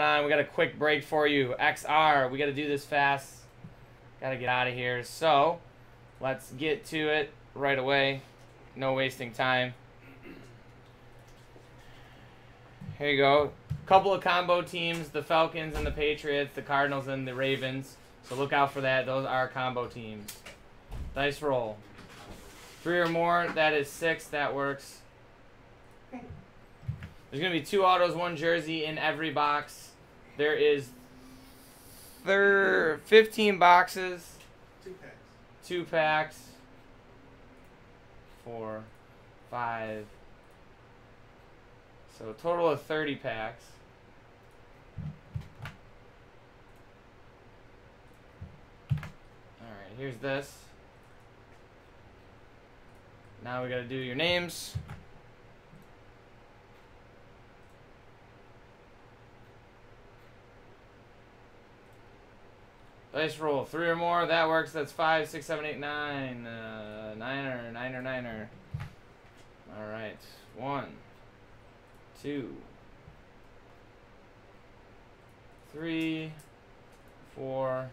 on. We got a quick break for you. XR, we got to do this fast. Got to get out of here. So, let's get to it right away. No wasting time. Here you go. Couple of combo teams, the Falcons and the Patriots, the Cardinals and the Ravens. So look out for that. Those are combo teams. Dice roll. Three or more, that is six. That works. There's going to be two autos, one jersey in every box. There is thir 15 boxes, Two packs. two packs, four, five. So a total of 30 packs. Alright, here's this. Now we gotta do your names. Dice roll. Three or more. That works. That's five, six, seven, eight, nine. Uh, niner, niner, niner. All right. One, two, three, four,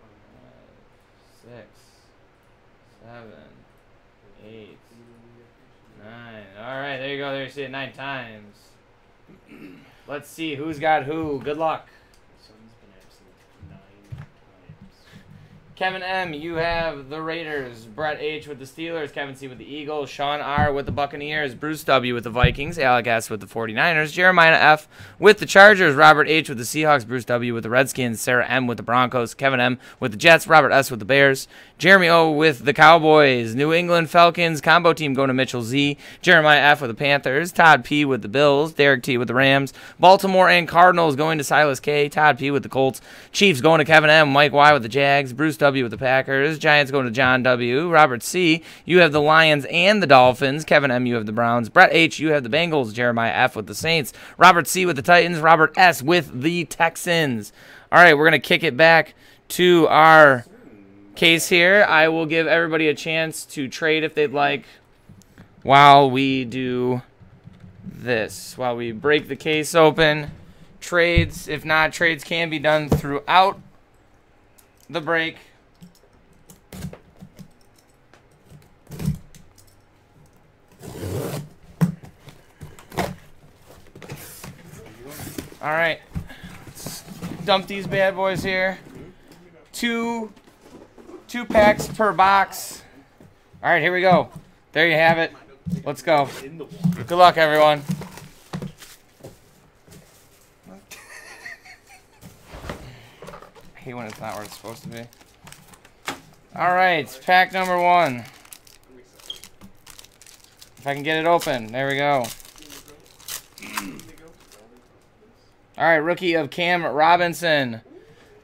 five, six, seven, eight, nine. All right. There you go. There you see it nine times. Let's see who's got who. Good luck. Son's been absent nine times. Kevin M, you have the Raiders. Brett H with the Steelers. Kevin C with the Eagles. Sean R with the Buccaneers. Bruce W with the Vikings. Alec S with the 49ers. Jeremiah F with the Chargers. Robert H with the Seahawks. Bruce W with the Redskins. Sarah M with the Broncos. Kevin M with the Jets. Robert S with the Bears. Jeremy O with the Cowboys. New England Falcons combo team going to Mitchell Z. Jeremiah F with the Panthers. Todd P with the Bills. Derek T with the Rams. Baltimore and Cardinals going to Silas K. Todd P with the Colts. Chiefs going to Kevin M. Mike Y with the Jags. Bruce W with the Packers. Giants going to John W. Robert C. You have the Lions and the Dolphins. Kevin M. You have the Browns. Brett H. You have the Bengals. Jeremiah F. with the Saints. Robert C. with the Titans. Robert S. with the Texans. All right, we're going to kick it back to our case here. I will give everybody a chance to trade if they'd like while we do this. While we break the case open. Trades, if not, trades can be done throughout the break. All right. Let's dump these bad boys here. Two two packs per box. All right, here we go. There you have it. Let's go. Good luck, everyone. I hate when it's not where it's supposed to be. All right, pack number one. If I can get it open, there we go. All right, rookie of Cam Robinson.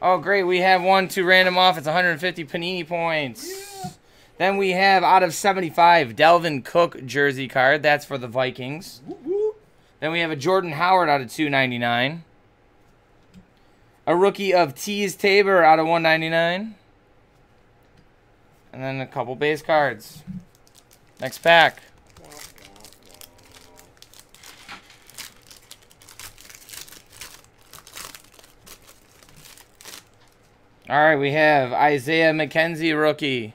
Oh, great. We have one to random off. It's 150 Panini points. Then we have out of 75 Dalvin Cook jersey card. That's for the Vikings. Then we have a Jordan Howard out of 299. A rookie of Teez Tabor out of 199. And then a couple base cards. Next pack. All right, we have Isaiah McKenzie rookie.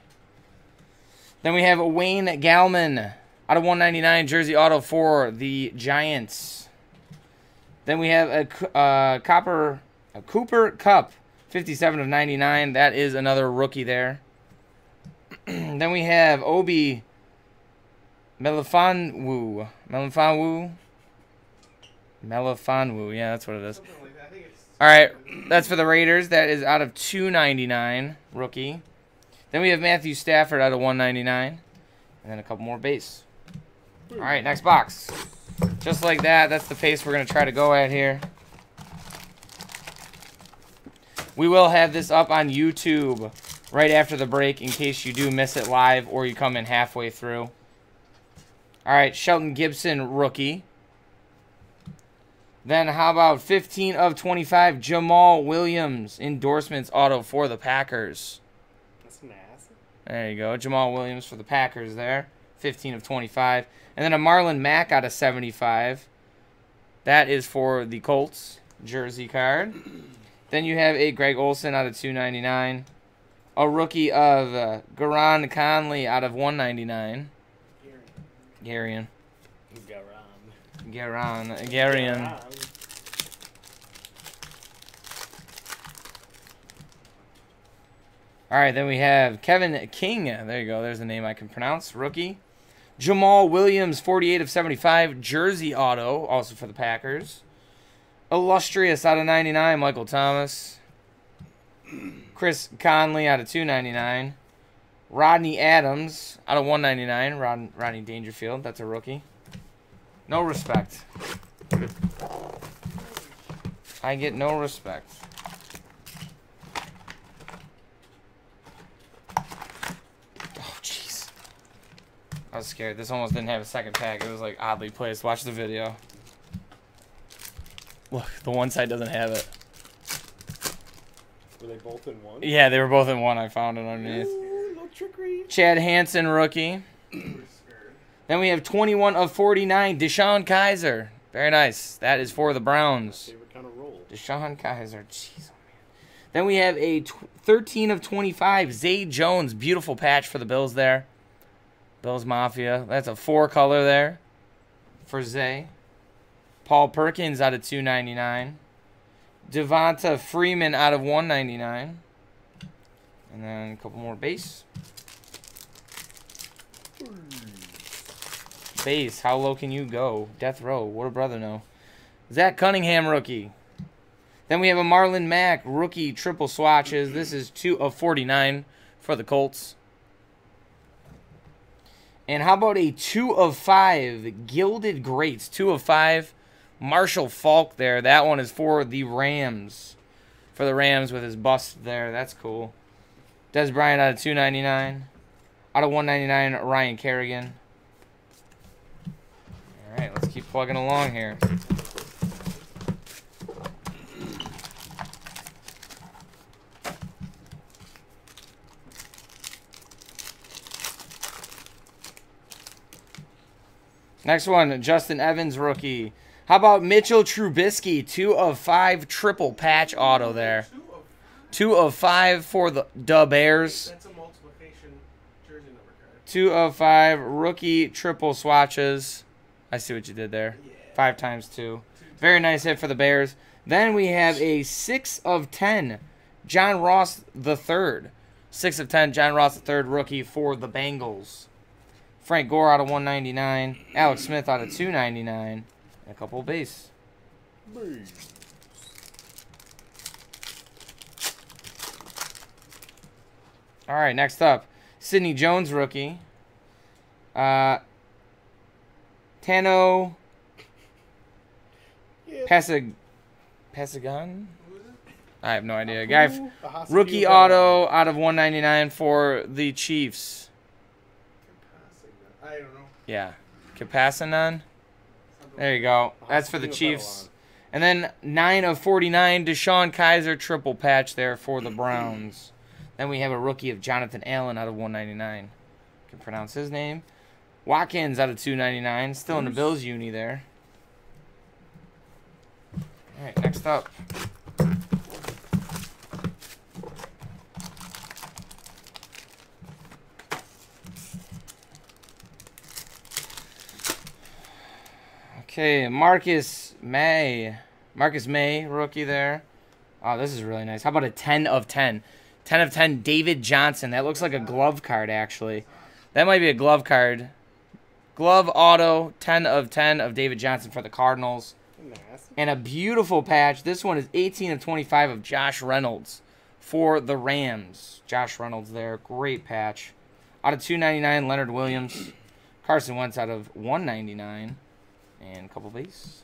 Then we have Wayne Gallman out of 199 jersey auto for the Giants. Then we have a uh, Copper a Cooper Kupp 57 of 99. That is another rookie there. then we have Obi Melifonwu. Melifonwu. Melifonwu. Yeah, that's what it is. All right, that's for the Raiders. That is out of 299 rookie. Then we have Matthew Stafford out of 199, and then a couple more base. All right, next box. Just like that. That's the pace we're gonna try to go at here. We will have this up on YouTube right after the break in case you do miss it live or you come in halfway through. All right, Shelton Gibson rookie. Then how about 15 of 25 Jamaal Williams endorsements auto for the Packers. That's ass. There you go. Jamaal Williams for the Packers there. 15 of 25. And then a Marlon Mack out of 75. That is for the Colts jersey card. Then you have a Greg Olsen out of 299. A rookie of uh, Garon Conley out of 199. Garion. Garan. Garan. All right, then we have Kevin King. There you go. There's a name I can pronounce. Rookie. Jamaal Williams, 48 of 75. Jersey auto, also for the Packers. Illustrious out of 99. Michael Thomas. Chris Conley out of 299. Rodney Adams out of 199. Rod, Rodney Dangerfield. That's a rookie. No respect. I get no respect. Oh, jeez. I was scared. This almost didn't have a second pack. It was like oddly placed. Watch the video. Look, the one side doesn't have it. Were they both in one? Yeah, they were both in one. I found it underneath. Ooh, no trickery. Chad Hansen, rookie. Then we have 21 of 49, DeShone Kizer. Very nice. That is for the Browns. Kind of. DeShone Kizer. Jeez, oh man. Then we have a tw- 13 of 25, Zay Jones. Beautiful patch for the Bills there. Bills Mafia. That's a four color there for Zay. Paul Perkins out of 299. Devonta Freeman out of 199. And then a couple more base. Hmm. Base, how low can you go? Death row, what a brother know. Zach Cunningham rookie. Then we have a Marlon Mack rookie triple swatches. This is two of 49 for the Colts. And how about a two of five gilded greats? Two of five. Marshall Faulk there. That one is for the Rams. For the Rams with his bust there. That's cool. Dez Bryant out of 299. Out of 199, Ryan Kerrigan. All right, let's keep plugging along here. Next one, Justin Evans rookie. How about Mitchell Trubisky? Two of five triple patch auto there. Two of, five for the the Bears. that's a multiplication jersey number card. Two of five rookie triple swatches. I see what you did there. Five times two. Very nice hit for the Bears. Then we have a six of ten, John Ross the third. Six of ten, John Ross the third rookie for the Bengals. Frank Gore out of 199. Alex Smith out of 299. And a couple base. All right, next up, Sidney Jones rookie. Uh, Tano Yeah. Pasag Pasagon. Who is it? I have no idea. Guy, f- rookie auto out of 199 for the Chiefs. I don't know. Yeah, Capacinon. There you go. That's for the Chiefs. And then 9 of 49, DeShone Kizer triple patch there for the Browns. Then we have a rookie of Jonathan Allen out of 199. Can pronounce his name. Watkins out of 299. Still in the Bills uni there. All right, next up. Okay, Marcus Maye. Marcus Maye, rookie there. Oh, this is really nice. How about a 10 of 10? 10 of 10, David Johnson. That looks like a glove card, actually. That might be a glove card. Glove auto, 10 of 10 of David Johnson for the Cardinals. And a beautiful patch. This one is 18 of 25 of Josh Reynolds for the Rams. Josh Reynolds there. Great patch. Out of 299, Leonard Williams. Carson Wentz out of 199. And a couple base.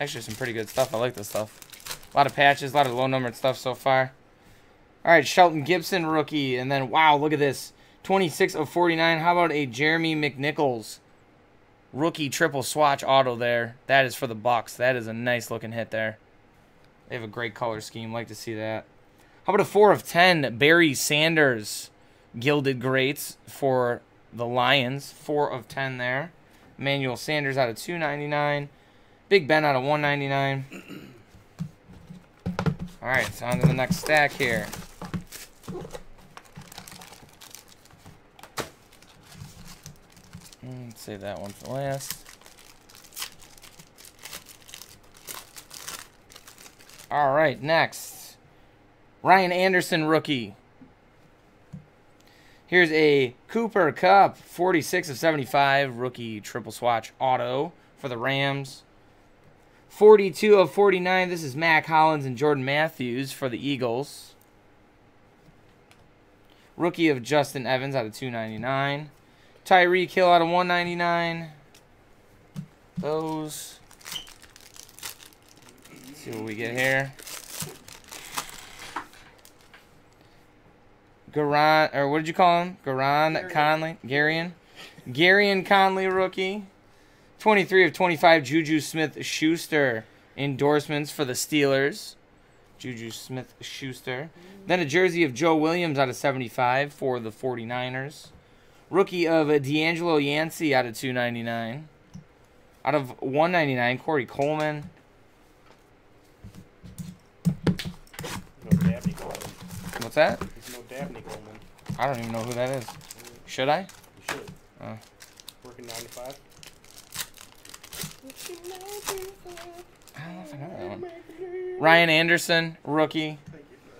Actually, some pretty good stuff. I like this stuff. A lot of patches, a lot of low numbered stuff so far. All right, Shelton Gibson rookie, and then wow, look at this, 26 of 49. How about a Jeremy McNichols rookie triple swatch auto there? That is for the Bucks. That is a nice looking hit there. They have a great color scheme. Like to see that. How about a four of 10 Barry Sanders gilded greats for the Lions, 4 of 10 there. Emmanuel Sanders out of 299. Big Ben out of 199. All right, so on to the next stack here. Mm, save that one for last. All right, next. Ryan Anderson, rookie. Here's a Cooper Kupp, 46 of 75, rookie triple swatch auto for the Rams. 42 of 49, this is Mack Hollins and Jordan Matthews for the Eagles. Rookie of Justin Evans out of 299. Tyreek Hill out of 199. Those. Let's see what we get here. Garan, or what did you call him? Garan. Conley? Garion? Gareon Conley rookie. 23 of 25, Juju Smith Schuster endorsements for the Steelers. Juju Smith Schuster. Then a jersey of Joe Williams out of 75 for the 49ers. Rookie of D'Angelo Yancey out of 299. Out of 199, Corey Coleman. No What's that? There's no Dabney Coleman. I don't even know who that is. Should I? You should. Oh. Working 9 to 5. I don't know if I know that one. Ryan Anderson, rookie.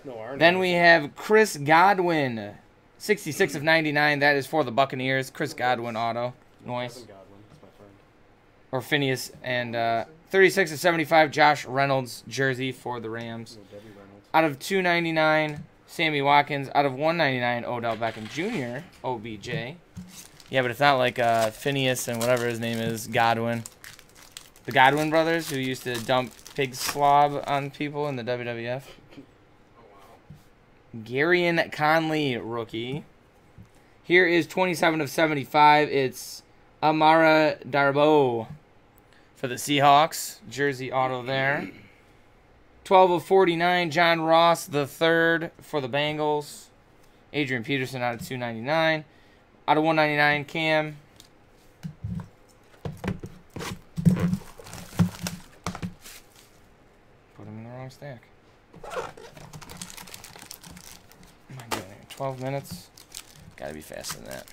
No, Arnold. Then we have Chris Godwin, 66 of 99. That is for the Buccaneers. Chris Godwin auto. Noise. Kevin Godwin. That's my friend. Or Phineas. And uh, 36 of 75, Josh Reynolds jersey for the Rams. No Debbie Reynolds. Out of 299, Sammy Watkins. Out of 199, Odell Beckham Jr., OBJ. Yeah, but it's not like uh, Phineas and whatever his name is, Godwin. The Godwin brothers who used to dump pig slob on people in the WWF. Gareon Conley, rookie. Here is 27 of 75. It's Amara Darboh for the Seahawks. Jersey auto there. 12 of 49. John Ross, the third for the Bengals. Adrian Peterson out of 299. Out of 199, Cam. Put him in the wrong stack. Am I doing here? 12 minutes? Gotta be faster than that.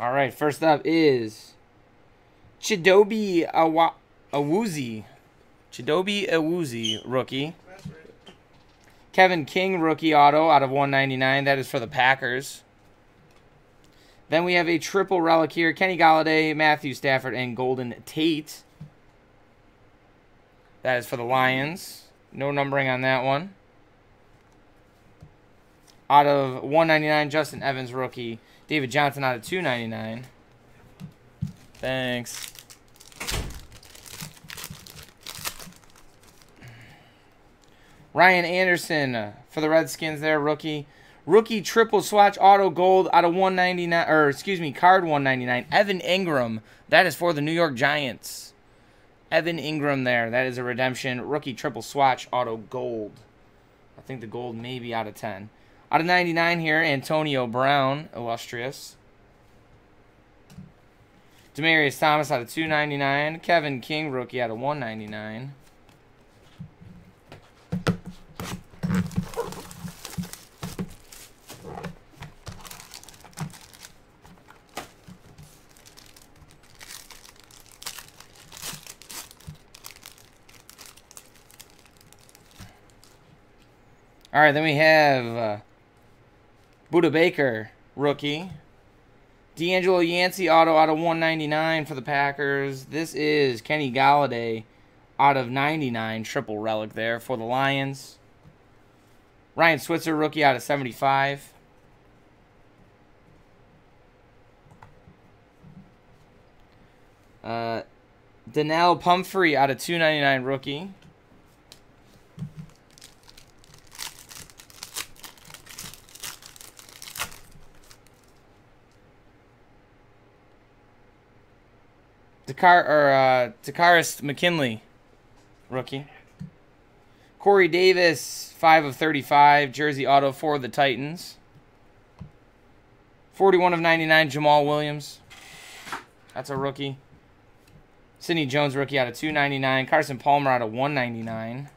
All right, first up is Chidobe Awa- Awuzie. Chidobe rookie. Kevin King, rookie auto out of 199. That is for the Packers. Then we have a triple relic here Kenny Golladay, Matthew Stafford, and Golden Tate. That is for the Lions. No numbering on that one. Out of 199, Justin Evans, rookie. David Johnson out of 299. Thanks. Ryan Anderson for the Redskins there, rookie. Rookie triple swatch auto gold out of 199 or excuse me, card 199. Evan Engram, that is for the New York Giants. Evan Engram there, that is a redemption. Rookie triple swatch auto gold. I think the gold may be out of 10. Out of 99 here, Antonio Brown, illustrious. Demaryius Thomas out of 299. Kevin King, rookie out of 199. All right, then we have uh, Baker, rookie. D'Angelo Yancey auto out of 199 for the Packers. This is Kenny Golladay out of 99, triple relic there for the Lions. Ryan Switzer, rookie out of 75. Uh, Donnel Pumphrey out of 299, rookie. Dakar or uh, Takkarist McKinley, rookie. Corey Davis, 5 of 35, jersey auto for the Titans. 41 of 99, Jamaal Williams. That's a rookie. Sidney Jones, rookie out of 299. Carson Palmer out of 199.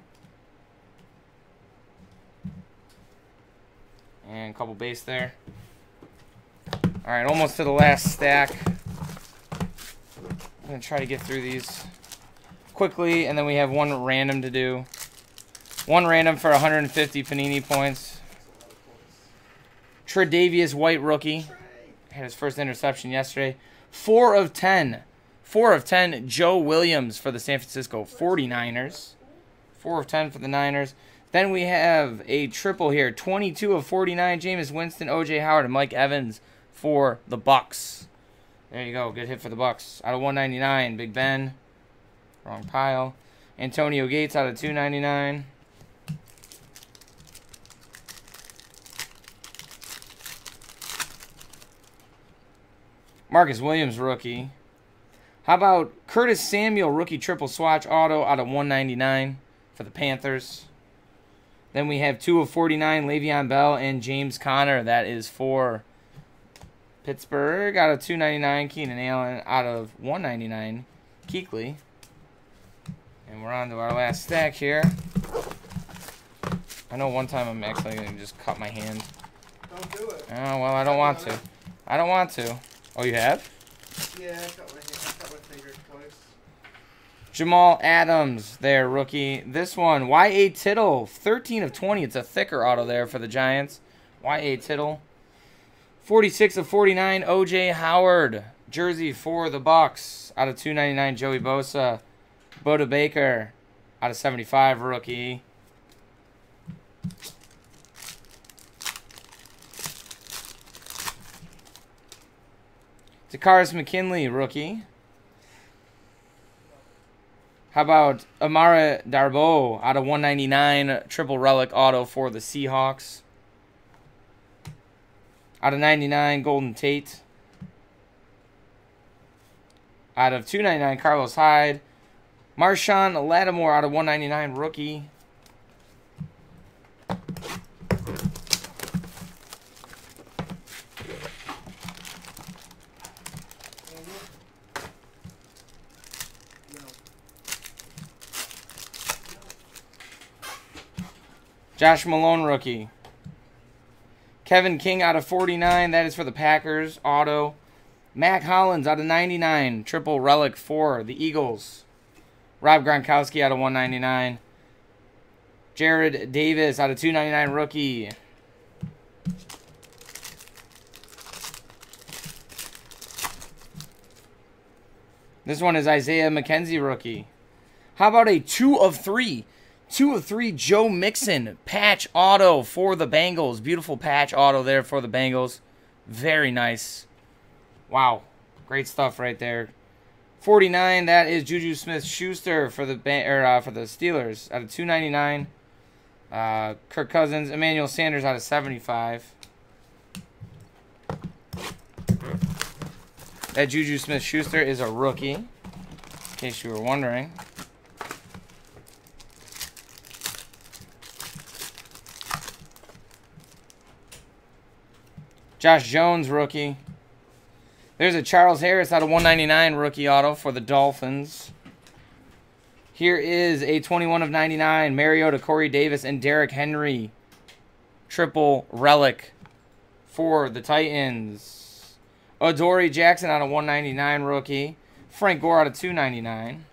And a couple base there. All right, almost to the last stack. Going to try to get through these quickly, and then we have one random to do. One random for 150 Panini points. Tre'Davious White rookie. Had his first interception yesterday. Four of 10. Four of 10, Joe Williams for the San Francisco 49ers. Four of 10 for the Niners. Then we have a triple here. 22 of 49, Jameis Winston, O.J. Howard, and Mike Evans for the Bucks. There you go. Good hit for the Bucks. Out of 199, Big Ben. Wrong pile. Antonio Gates out of 299. Marcus Williams, rookie. How about Curtis Samuel, rookie triple swatch auto out of 199 for the Panthers. Then we have 2 of 49, Le'Veon Bell and James Conner. That is for Pittsburgh out of 299, Keenan Allen out of 199, Kuechly. And we're on to our last stack here. I know one time I'm actually going to just cut my hand. Don't do it. Oh, well, I don't want to. I don't want to. Oh, you have? Yeah, I cut my hand. I cut my finger twice. Jamal Adams there, rookie. This one, Y.A. Tittle, 13 of 20. It's a thicker auto there for the Giants. Y.A. Tittle. 46 of 49, O.J. Howard. Jersey for the Bucks. Out of 299, Joey Bosa. Budda Baker. Out of 75, rookie. Takkarist McKinley, rookie. How about Amara Darboh out of 199 triple relic auto for the Seahawks? Out of 99 Golden Tate. Out of 299 Carlos Hyde. Marshon Lattimore out of 199 rookie. Josh Malone rookie. Kevin King out of 49. That is for the Packers. Auto. Mack Hollins out of 99. Triple relic for the Eagles. Rob Gronkowski out of 199. Jarrad Davis out of 299 rookie. This one is Isaiah McKenzie rookie. How about a two of three? Two of three Joe Mixon patch auto for the Bengals. Beautiful patch auto there for the Bengals. Very nice. Wow. Great stuff right there. 49, that is Juju Smith Schuster for the ba- or, uh, for the Steelers out of 299. Uh, Kirk Cousins, Emmanuel Sanders out of 75. That Juju Smith Schuster is a rookie, in case you were wondering. Josh Jones, rookie. There's a Charles Harris out of 199 rookie auto for the Dolphins. Here is a 21 of 99 Mariota, Corey Davis, and Derrick Henry. Triple relic for the Titans. Adoree Jackson out of 199 rookie. Frank Gore out of 299.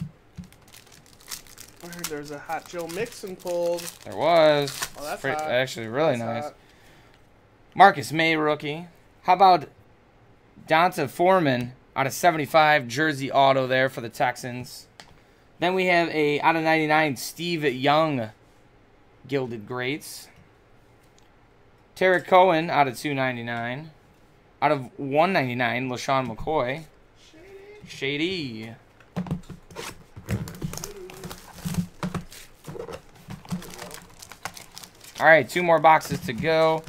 I heard there's a hot Joe Mixon pulled. There was. Oh, that's Pretty- actually really That's nice. hot. Marcus Maye rookie. How about D'Onta Foreman out of 75 jersey auto there for the Texans. Then we have a out of 99 Steve Young gilded greats. Tarik Cohen out of 299. Out of 199 LeSean McCoy. Shady. All right, two more boxes to go.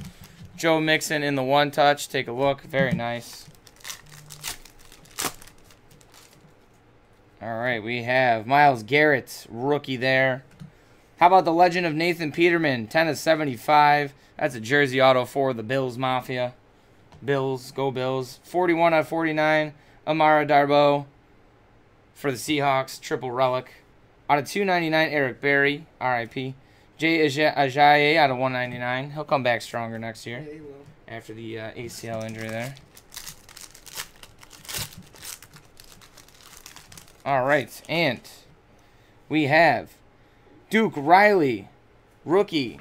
Joe Mixon in the one touch. Take a look. Very nice. All right, we have Myles Garrett, rookie there. How about the legend of Nathan Peterman, 10 of 75. That's a jersey auto for the Bills Mafia. Bills, go Bills. 41 out of 49. Amara Darboh for the Seahawks, triple relic. Out of 299, Eric Berry, RIP. Jay Aj- Ajayi out of 199. He'll come back stronger next year Yeah, he will. after the uh, ACL injury there. All right, and we have Duke Riley, rookie.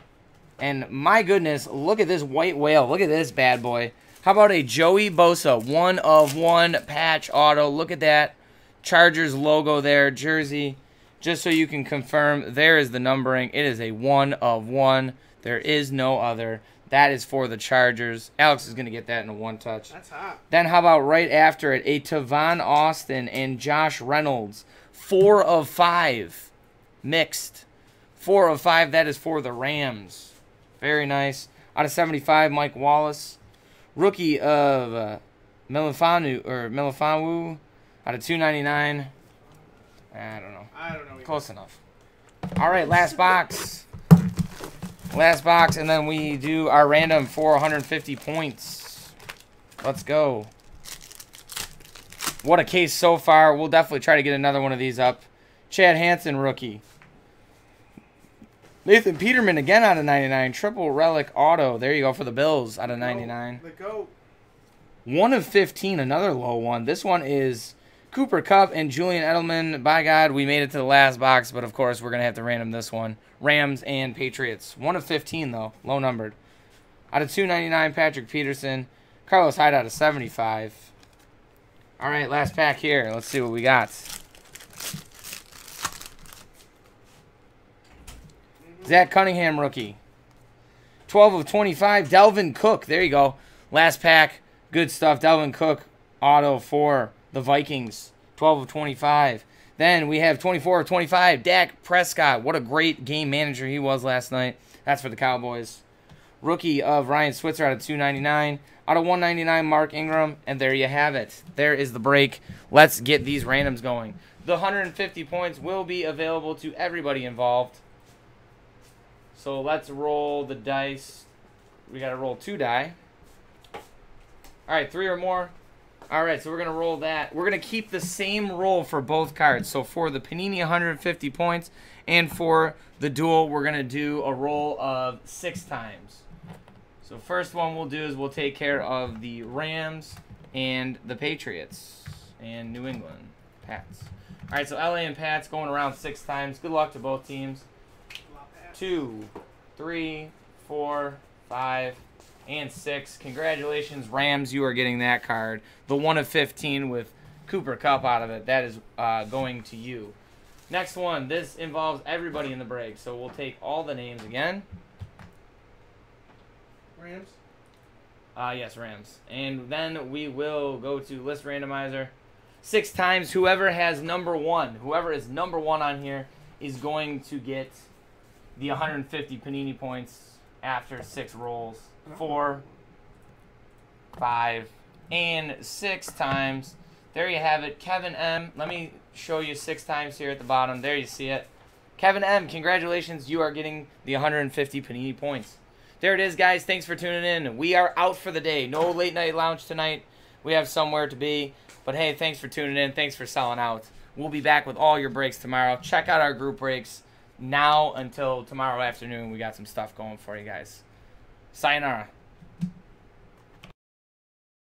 And my goodness, look at this white whale. Look at this bad boy. How about a Joey Bosa, one of one patch auto? Look at that Chargers logo there, jersey. Just so you can confirm, there is the numbering. It is a one of one. There is no other. That is for the Chargers. Alex is going to get that in a one touch. That's hot. Then how about right after it, a Tavon Austin and Josh Reynolds, four of five, mixed, four of five. That is for the Rams. Very nice. Out of seventy-five, Mike Wallace, rookie of uh, Melifanu or Melifonwu, out of two ninety-nine. Eh, I don't know. I don't know. either. Close enough. All right, last box. Last box, and then we do our random 450 points. Let's go. What a case so far. We'll definitely try to get another one of these up. Chad Hansen, rookie. Nathan Peterman again out of 99. Triple relic auto. There you go for the Bills out of 99. The goat. One of 15, another low one. This one is Cooper Kupp and Julian Edelman. By God, we made it to the last box, but of course, we're going to have to random this one. Rams and Patriots. One of 15, though. Low numbered. Out of 299, Patrick Peterson. Carlos Hyde out of 75. All right, last pack here. Let's see what we got. Zach Cunningham, rookie. 12 of 25. Dalvin Cook. There you go. Last pack. Good stuff. Dalvin Cook, auto for the Vikings. 12 of 25. Then we have 24 of 25. Dak Prescott. What a great game manager he was last night. That's for the Cowboys. Rookie of Ryan Switzer out of 299. Out of 199, Mark Ingram. And there you have it. There is the break. Let's get these randoms going. The 150 points will be available to everybody involved. So let's roll the dice. We got to roll two die. All right, three or more. All right, so we're going to roll that. We're going to keep the same roll for both cards. So for the Panini 150 points and for the duel, we're going to do a roll of six times. So first one we'll do is we'll take care of the Rams and the Patriots and New England Pats. All right, so LA and Pats going around six times. Good luck to both teams two, three, four, five, and six. Congratulations, Rams! You are getting that card. The one of fifteen with Cooper Kupp out of it. That is uh, going to you. Next one. This involves everybody in the break, so we'll take all the names again. Rams. Uh, yes, Rams. And then we will go to list randomizer. Six times. Whoever has number one, whoever is number one on here, is going to get the 150 Panini points after six rolls. Four, five, and six times. There you have it. Kevin M. Let me show you six times here at the bottom. There you see it. Kevin M. Congratulations. You are getting the 150 Panini points. There it is, guys. Thanks for tuning in. We are out for the day. No late night lounge tonight. We have somewhere to be. But hey, thanks for tuning in. Thanks for selling out. We'll be back with all your breaks tomorrow. Check out our group breaks now until tomorrow afternoon. We got some stuff going for you guys. Sayonara.